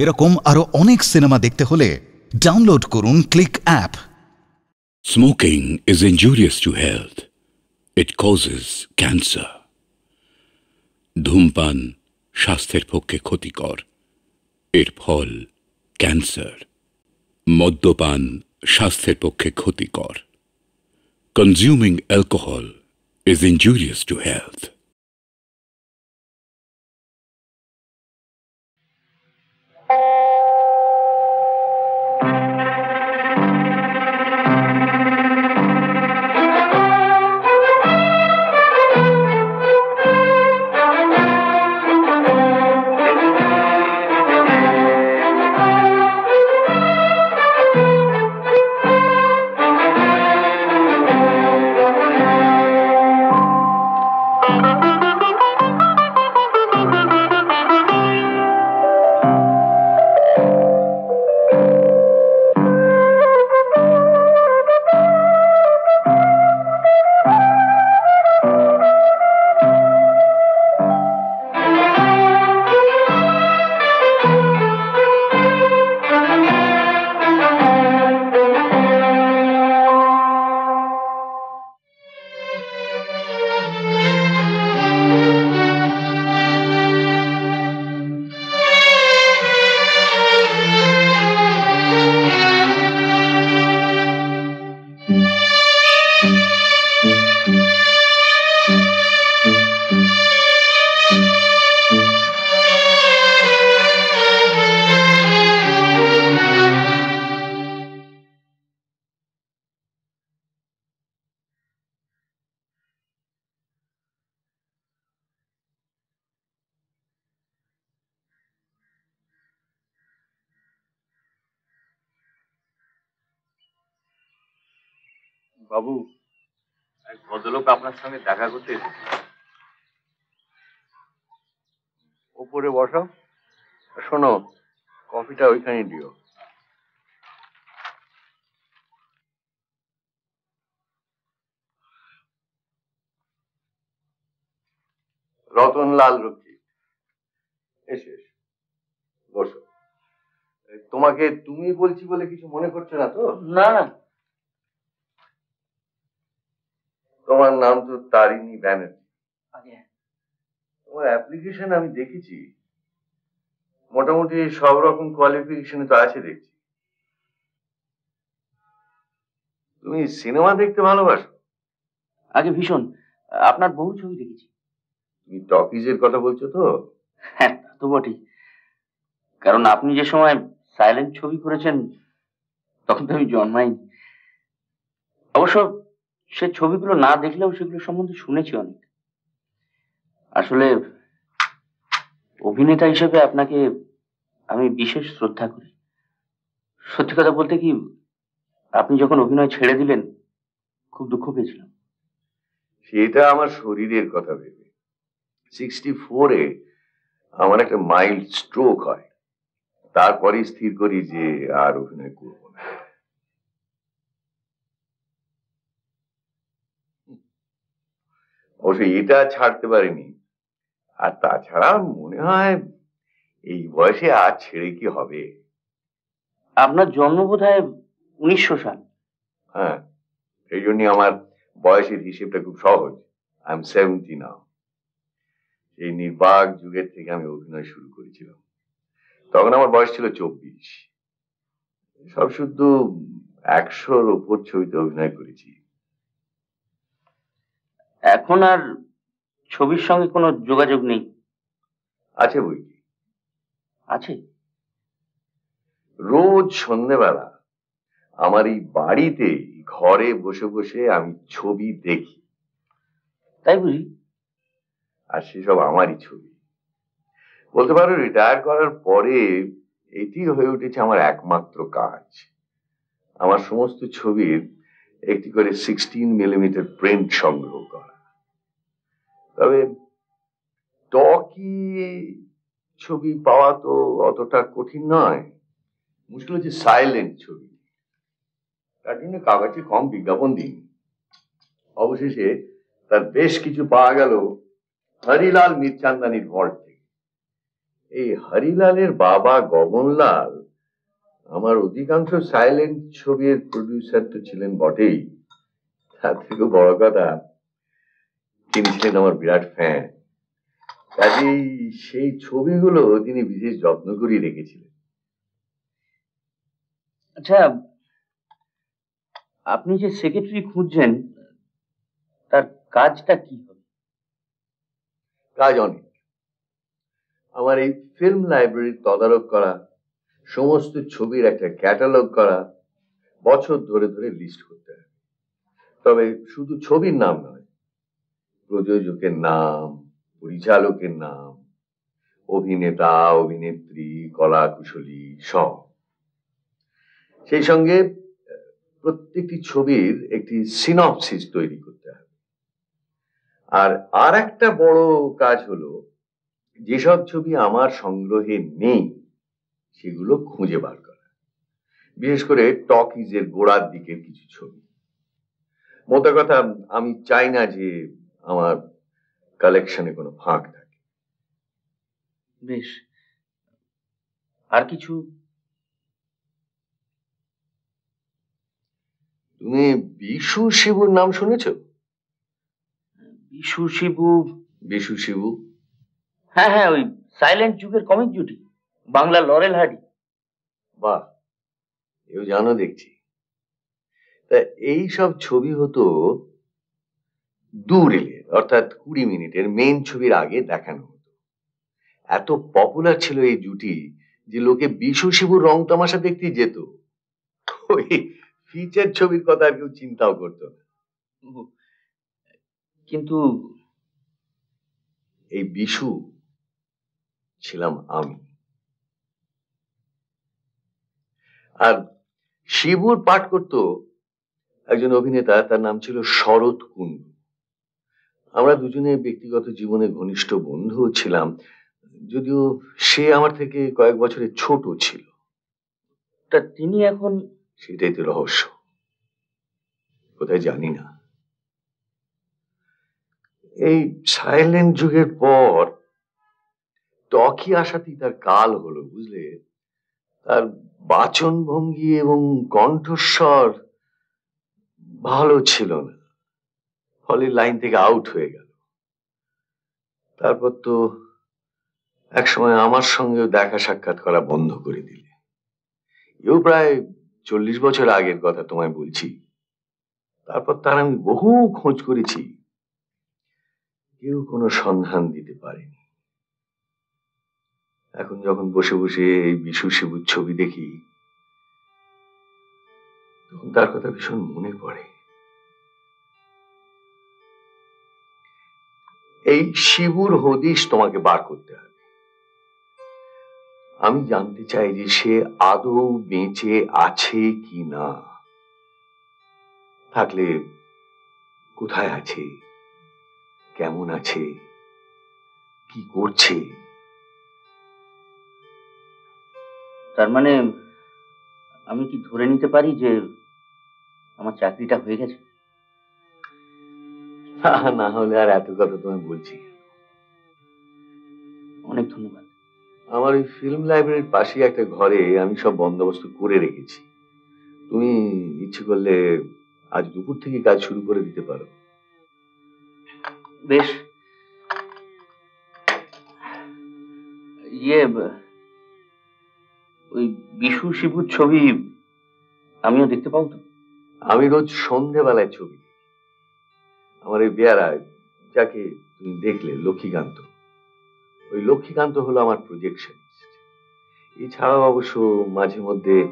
এরকম আরও অনেক সিনেমা দেখতে হলে ডাউনলোড করুন click app. Smoking is injurious to health. It causes cancer ধূমপান স্বাস্থ্যের পক্ষে ক্ষতিকর। এর ফল ক্যান্সার। মদ্যপান স্বাস্থ্যের পক্ষে ক্ষতিকর। Consuming alcohol is injurious to health বাবু ভদ্রলোক আপনার সঙ্গে দেখা করতে ওপরে বসো। শোনো, কফিটা ওইখানে দিও। রতনলাল রক্ষী এসে, এসো। বসো। তোমাকে তুমি বলছি বলে কিছু মনে করছ না তো? না না। তোমার নাম তো তারিণী ব্যানার্জি। তোমার অ্যাপ্লিকেশন আমি দেখেছি। মোটামুটি সব রকম কোয়ালিফিকেশন তো আছে দেখছি। তুমি সিনেমা দেখতে ভালোবাসো? আগে ভীষণ আপনার বহু ছবি দেখেছি। তুমি টকিজের কথা বলছো তো? হ্যাঁ তো বটেই। কারণ আপনি যে সময় সাইলেন্ট ছবি করেছেন তখন তো আমি জন্মাইনি। অবশ্য সে ছবিগুলো না দেখলেও সেগুলো সম্বন্ধে শুনেছি অনেক। আসলে অভিনেতা হিসেবে আপনাকে আমি বিশেষ শ্রদ্ধা করি। সত্যি কথা বলতে কি, আপনি যখন অভিনয় ছেড়ে দিলেন, খুব দুঃখ পেয়েছিলাম। সেটা আমার শরীরের কথা ভেবে। সিক্সটি ফোরে আমার একটা মাইল্ড স্ট্রোক হয়। তারপরে স্থির করি যে আর অভিনয় করব না অবশ্য এটা ছাড়তে পারিনি। আর তাছাড়া মনে হয় এই বয়সে আর ছেড়ে কি হবে? আপনার জন্ম বোধ হয় উনিশশো সাল। হ্যাঁ সেই জন্য আমার বয়সের হিসেবটা খুব সহজ। আই এম সেভেন্টি নাও এই নির্বাক যুগের থেকে আমি অভিনয় শুরু করেছিলাম। তখন আমার বয়স ছিল চব্বিশ। সব শুদ্ধ একশোর ওপর ছবিতে অভিনয় করেছি। এখন আর ছবির সঙ্গে কোনো যোগাযোগ নেই। আছে বই আছে। রোজ সন্ধেবেলা আমার এই বাড়িতে ঘরে বসে বসে আমি ছবি দেখি। তাই বুঝি? আর সেসব আমারই ছবি। বলতে পারো রিটায়ার করার পরে এটি হয়ে উঠেছে আমার একমাত্র কাজ। আমার সমস্ত ছবির একটি করে সিক্সটিন মিলিমিটার প্রিন্ট সংগ্রহ করা। তবে টকি ছবি পাওয়া তো অতটা কঠিন নয়। মুশকিল হচ্ছে সাইলেন্ট ছবি। তার জন্য কাগজে কম বিজ্ঞাপন দিন। অবশেষে তার বেশ কিছু পাওয়া গেল হরিলাল মিরচান্দানির ভল্ট। থেকে এই হরিলালের বাবা গগনলাল আমার অধিকাংশ সাইলেন্ট ছবির প্রডিউসার তো ছিলেন বটেই। তার থেকে বড় কথা তিনি ছিলেন আমার বিরাট ফ্যান কাজেই সেই ছবিগুলো তিনি বিশেষ যত্ন করে রেখেছিলেন। আচ্ছা আপনি যে সেক্রেটারি খুঁজছেন তার কাজটা কি হবে? কাজ অনেক। আমার এই ফিল্ম লাইব্রেরির তদারক করা সমস্ত ছবির একটা ক্যাটালগ করা বছর ধরে ধরে লিস্ট করতে হবে। তবে শুধু ছবির নাম নয়, প্রযোজকের নাম, পরিচালকের নাম, অভিনেতা, অভিনেত্রী, কলা কুশলী, সব। সেই সঙ্গে প্রত্যেকটি ছবির একটি সিনপসিস তৈরি করতে হবে। আর আর একটা বড় কাজ হলো, যেসব ছবি আমার সংগ্রহে নেই সেগুলো খুঁজে বার করা। বিশেষ করে টকিজের গোড়ার দিকের কিছু ছবি। মোটা কথা আমি চাই না যে আমার কালেকশনে কোনো ফাঁক থাকে। বেশ। আর কিছু? তুমি বিশু শিবুর নাম শুনেছ? বিশু শিবু। বিশু শিবু? হ্যাঁ হ্যাঁ ওই সাইলেন্ট যুগের কমিক জুটি। বাংলা লরেল হার্ডি বাহ এও জানো দেখছি। তা এই সব ছবি হতো দু রিলের অর্থাৎ কুড়ি মিনিটের মেন ছবির আগে দেখানো হতো। এত পপুলার ছিল এই জুটি যে লোকে বিশু শিবুর রং তামাশা দেখতে যেত। ওই ফিচার ছবির কথা আর কেউ চিন্তাও করতো না। কিন্তু এই বিশু ছিলাম আমি। আর শিবুর পাঠ করত একজন অভিনেতা তার নাম ছিল শরৎ কুণ্ডু। আমরা দুজনে ব্যক্তিগত জীবনে ঘনিষ্ঠ বন্ধুও ছিলাম যদিও সে আমার থেকে কয়েক বছরের ছোট ছিল। তা তিনি এখন? সেটাই তো রহস্য। কোথায় জানি না। এই সাইলেন্ট যুগের পর টকি আসাতেই তার কাল হলো বুঝলে? তার বাচন ভঙ্গি এবং কণ্ঠস্বর ভালো ছিল না। ফলে লাইন থেকে আউট হয়ে গেল। তারপর তো একসময় আমার সঙ্গেও দেখা সাক্ষাৎ করা বন্ধ করে দিলে। এও প্রায় চল্লিশ বছর আগের কথা তোমায় বলছি। তারপর তার আমি বহু খোঁজ করেছি। কেউ কোনো সন্ধান দিতে পারেনি। এখন যখন বসে বসে এই বিশু শিবুর ছবি দেখি, তখন তার কথা ভীষণ মনে পড়ে। এই শিবুর হদিশ তোমাকে বার করতে হবে। আমি জানতে চাই যে সে আদৌ বেঁচে আছে কি না? থাকলে কোথায় আছে? কেমন আছে? কি করছে? তার মানে আমি কি ধরে নিতে পারি যে আমার চাকরিটা হয়ে গেছে? না হলে আর এত কথা তোমায় বলছি অনেক ধন্যবাদ। আমার ওই ফিল্ম লাইব্রেরির পাশে একটা ঘরে আমি সব বন্দোবস্ত করে রেখেছি। তুমি ইচ্ছে করলে আজ দুপুর থেকে কাজ শুরু করে দিতে পারো। বেশ। ইয়ে ওই বিশু শিবুর ছবি আমিও দেখতে পাবো তো? আমি রোজ সন্ধেবেলায় ছবি আমার এই বেয়ারা যাকে তুমি দেখলে, লক্ষ্মীকান্ত। ওই লক্ষ্মীকান্ত হলো আমার প্রজেকশনিস্ট এছাড়াও অবশ্য মাঝে মধ্যে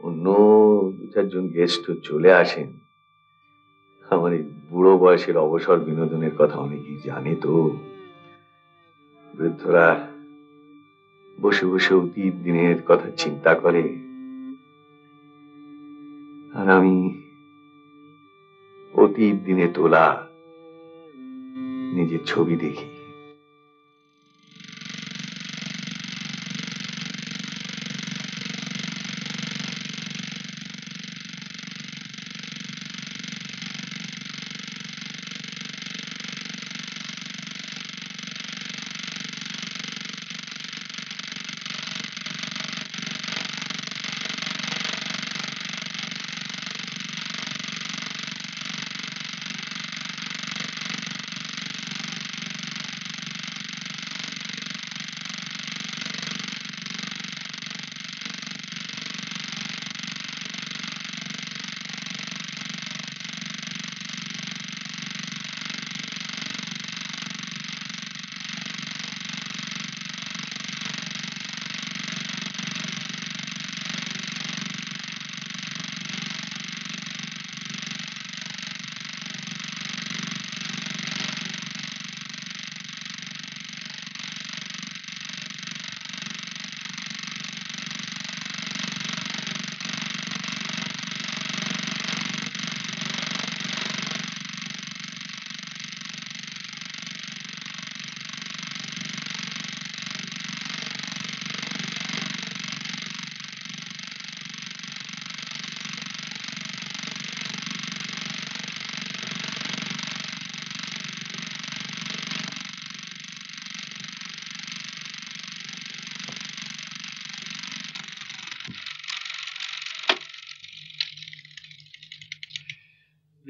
অন্য দু চারজন গেস্ট চলে আসেন। আমার এই বুড়ো বয়সের অবসর বিনোদনের কথা অনেকেই জানে তো। বৃদ্ধরা বসে বসে অতীত দিনের কথা চিন্তা করে। আর আমি অতীত দিনে তোলা নিজের ছবি দেখি।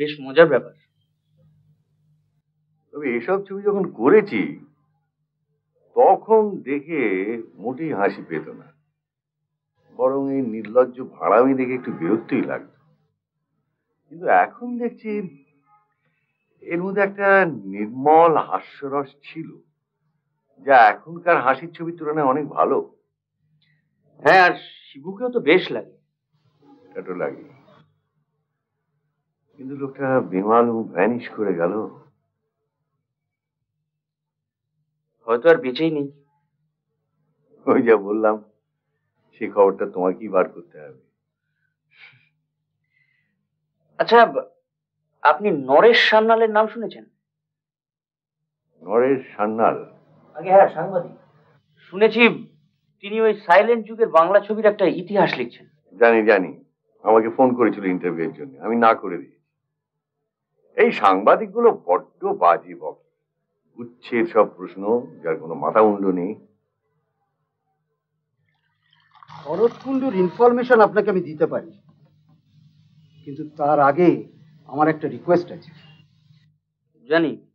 বেশ মজার ব্যাপার। তবে এসব ছবি যখন করেছি তখন দেখে মোটেই হাসি পেত না। বরং এই নির্লজ্জ ভাড়ামি দেখে একটু বিরক্তই লাগতো। কিন্তু এখন দেখছি এর মধ্যে একটা নির্মল হাস্যরস ছিল যা এখনকার হাসির ছবির তুলনায় অনেক ভালো। হ্যাঁ আর শিবুকেও তো বেশ লাগে। এটা লাগে। কিন্তু লোকটা বিমাল ভ্যানিশ করে গেল। হয়তো আর বেঁচেই নেই। ওই যা বললাম সেই খবরটা তোমাকেই বার করতে হবে। আচ্ছা আপনি নরেশ সান্যালের নাম শুনেছেন? নরেশ সান্যাল? আগে হ্যাঁ সাংবাদিক। শুনেছি তিনি ওই সাইলেন্ট যুগের বাংলা ছবির একটা ইতিহাস লিখছেন। জানি জানি। আমাকে ফোন করেছিল ইন্টারভিউ এর জন্য। আমি না করে দিয়েছি এই সাংবাদিকগুলো বড্ড বাজি বক। উচ্ছের সব প্রশ্ন যার কোনো মাথা মুন্ড নেই। শরৎকুণ্ডুর ইনফরমেশন আপনাকে আমি দিতে পারি। কিন্তু তার আগে আমার একটা রিকোয়েস্ট আছে। জানি।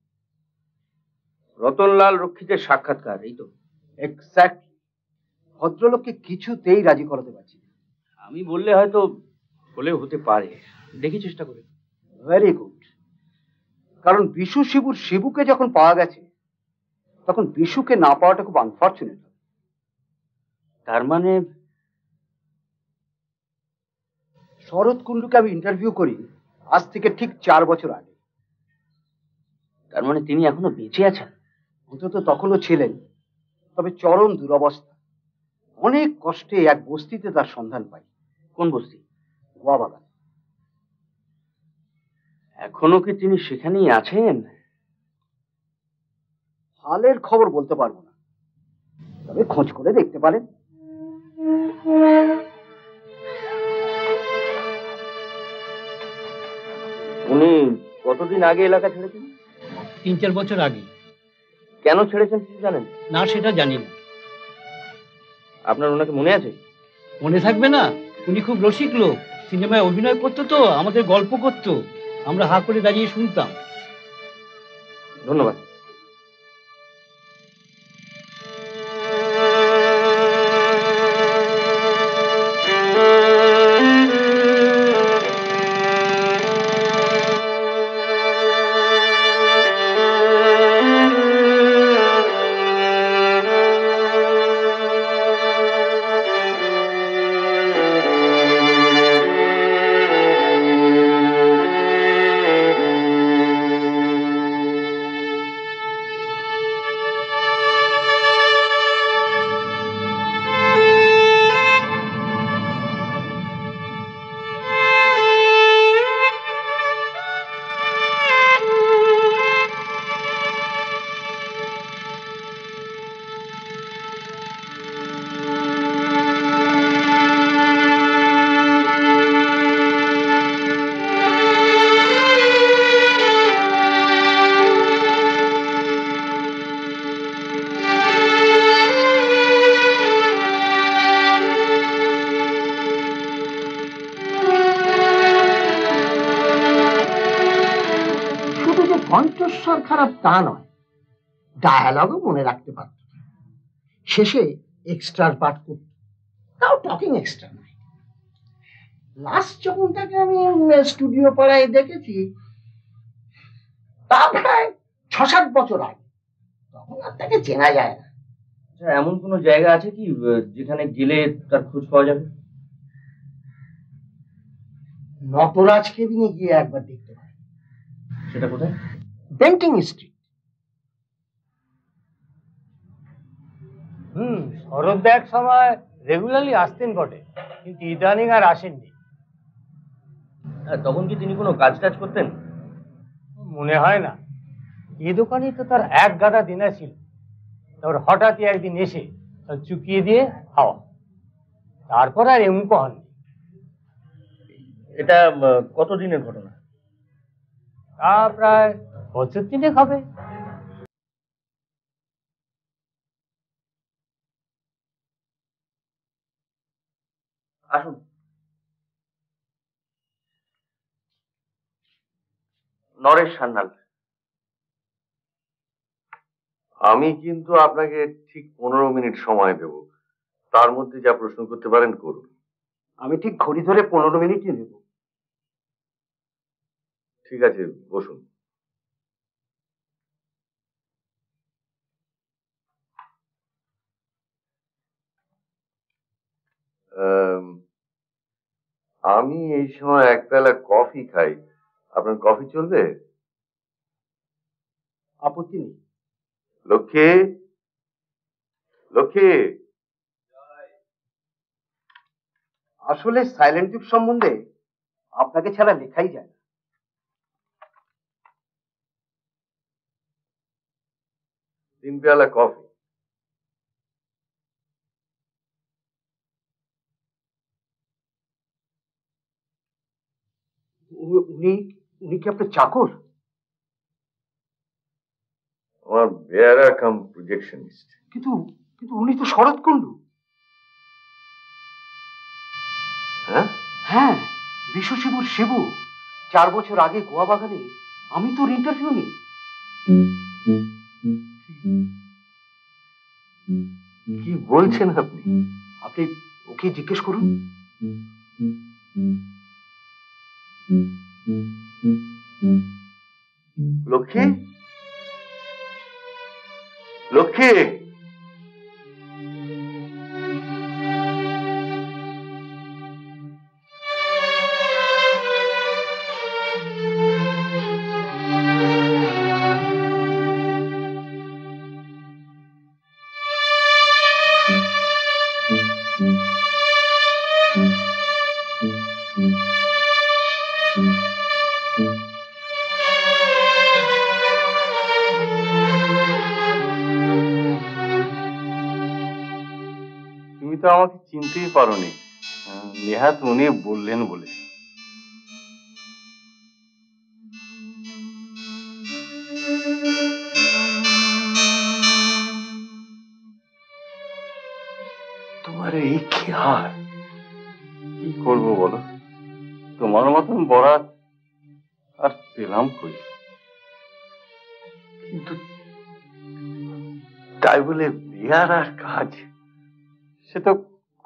রতনলাল রক্ষিতের সাক্ষাৎকার এই তো। এক্স্যাক্ট ভদ্রলোককে কিছুতেই রাজি করাতে পারছি না। আমি বললে হয়তো হলেও হতে পারে। দেখি চেষ্টা করে। ভেরি গুড কারণ বিশু শিবুর শিবুকে যখন পাওয়া গেছে, তখন বিশুকে না পাওয়াটা খুব আনফর্চুনেট তার মানে শরৎ কুণ্ডুকে আমি ইন্টারভিউ করি, আজ থেকে ঠিক চার বছর আগে। তার মানে তিনি এখনও বেঁচে আছেন? অন্তত তখনও ছিলেন, তবে চরম দুরবস্থা। অনেক কষ্টে এক বস্তিতে তার সন্ধান পাই। কোন বস্তি? গোয়া বাগান এখনও কি তিনি সেখানেই আছেন? হালের খবর বলতে পারব না। তবে খোঁজ করে দেখতে পারেন। উনি কতদিন আগে এলাকা ছেড়েছেন? তিন চার বছর আগে। কেন ছেড়েছেন কিছু জানেন? না সেটা জানি না। আপনার ওনাকে মনে আছে? মনে থাকবে না। উনি খুব রসিক লোক। সিনেমায় অভিনয় করতো তো আমাদের গল্প করতো। আমরা হা করে দাঁড়িয়ে শুনতাম। ধন্যবাদ। কণ্ঠস্বর খারাপ তা নয়। ডায়ালগও মনে রাখতে পারত। শেষে এক্সট্রার পাঠ করত। তাও টকিং এক্সট্রা নয়। লাস্ট যখন তাকে আমি স্টুডিও পাড়ায় দেখেছি তা প্রায় ছ সাত বছর আগে। তখন আর তাকে চেনা যায় না। আচ্ছা এমন কোনো জায়গা আছে কি যেখানে গেলে তার খোঁজ পাওয়া যাবে? নটরাজ কেবিনে গিয়ে একবার দেখতে পারেন সেটা কোথায়? বেন্টিং স্ট্রিট হুম শরৎ এক সময় রেগুলারলি আসতেন বটে কিন্তু ইদানিং আর আসেননি। তখন কি তিনি কোনো কাজ টাজ করতেন? মনে হয় না। এই দোকানেই তো তার এক গাদা দিনা ছিল। তারপর হঠাৎই একদিন এসে তার চুকিয়ে দিয়ে হাওয়া তারপর আর এমুকো হননি এটা কতদিনের ঘটনা? তা প্রায় বছর তিনেক হবে আসুন। নরেশ সান্যাল। আমি কিন্তু আপনাকে ঠিক পনেরো মিনিট সময় দেব। তার মধ্যে যা প্রশ্ন করতে পারেন করুন। আমি ঠিক ঘড়ি ধরে পনেরো মিনিটই নেব। ঠিক আছে বসুন। আম, আমি এই সময় এক বেলা কফি খাই। আপনার কফি চলবে? আপত্তি নেই। লক্ষ্মী? লক্ষ্মী? আসলে সাইলেন্ট যুগ সম্বন্ধে আপনাকে ছাড়া লেখাই যায় না। তিন পেয়ালা কফি। উনি উনি কি আপনার চাকর? আমার বেয়ারা কাম প্রজেকশনিস্ট। কিন্তু কিন্তু উনি তো শরৎ কুণ্ডু হ্যাঁ? হ্যাঁ বিশ্ব শিবুর শিবু। চার বছর আগে গোয়া বাগানে আমি তোর ইন্টারভিউ নিই। কি বলছেন আপনি? আপনি ওকে জিজ্ঞেস করুন। লক্ষ্মী লক্ষ্মী তুমি চিনতেই পারোনি। নেহাত উনি বললেন বলে। তোমার এই খেয়াল, কি করব বলো? তোমার মতন বরাত আর পেলাম কই? কিন্তু তাই বলে বিয়ার আর কাজ, সে তো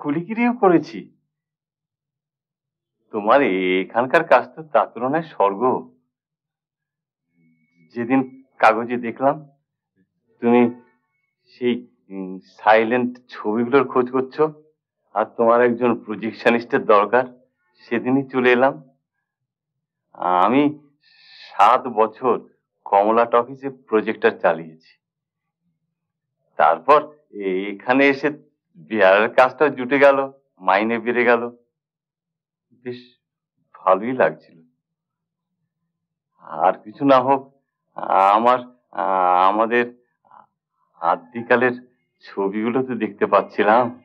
কুলিগিরিও করেছি। তোমার এখানকার কাজ তো তার তুলনায় স্বর্গ। যেদিন কাগজে দেখলাম, তুমি সেই সাইলেন্ট ছবিগুলোর খোঁজ করছ, আর তোমার একজন প্রজেকশনিস্টের দরকার, সেদিনই চলে এলাম। আমি সাত বছর কমলা টফিসে প্রজেক্টর চালিয়েছি। তারপর এখানে এসে বিহারের কাজটা জুটে গেল, মাইনে বেড়ে গেল। বেশ ভালোই লাগছিল। আর কিছু না হোক, আমার, আমাদের আদিকালের ছবিগুলো তো দেখতে পাচ্ছিলাম।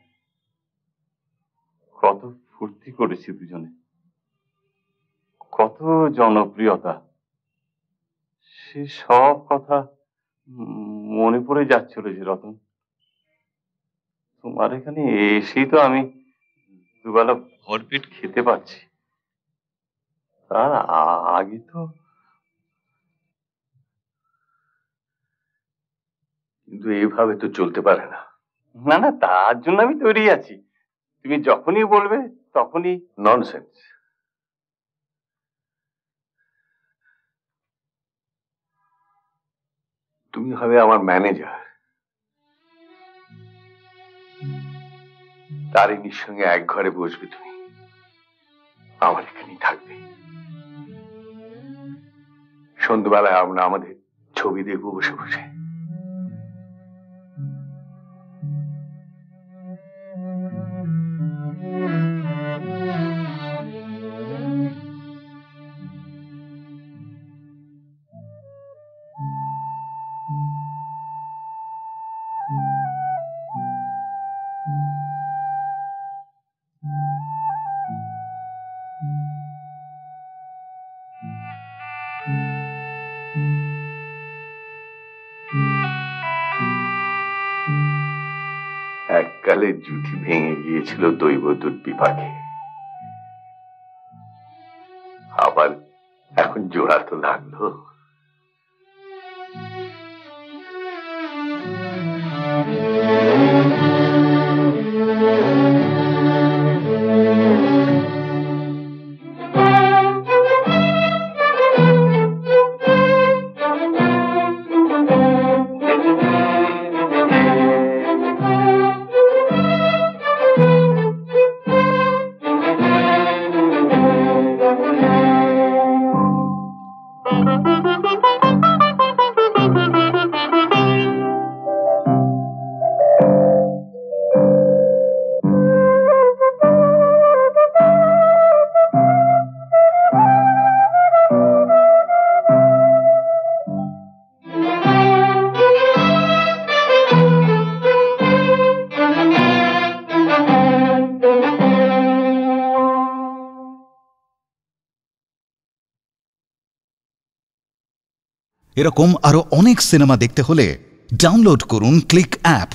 কত ফুর্তি করেছি দুজনে। কত জনপ্রিয়তা। সে সব কথা মনে পড়ে যাচ্ছিল যে রতন। তোমার এখানে এসেই তো আমি দুবেলা ভরপেট খেতে পাচ্ছি। তার আগে তো কিন্তু এইভাবে তো চলতে পারে না। না না, তার জন্য আমি তৈরি আছি। তুমি যখনই বলবে তখনই ননসেন্স তুমি হবে আমার ম্যানেজার তারিণীর সঙ্গে এক ঘরে বসবে তুমি। আমার এখানেই থাকবে। সন্ধ্যেবেলায় আমরা আমাদের ছবি দেখব বসে বসে। এককালে জুটি ভেঙে গিয়েছিল দৈব বিপাকে আবার এখন জোড়া তো লাগল এরকম আরও অনেক সিনেমা দেখতে হলে ডাউনলোড করুন ক্লিক অ্যাপ।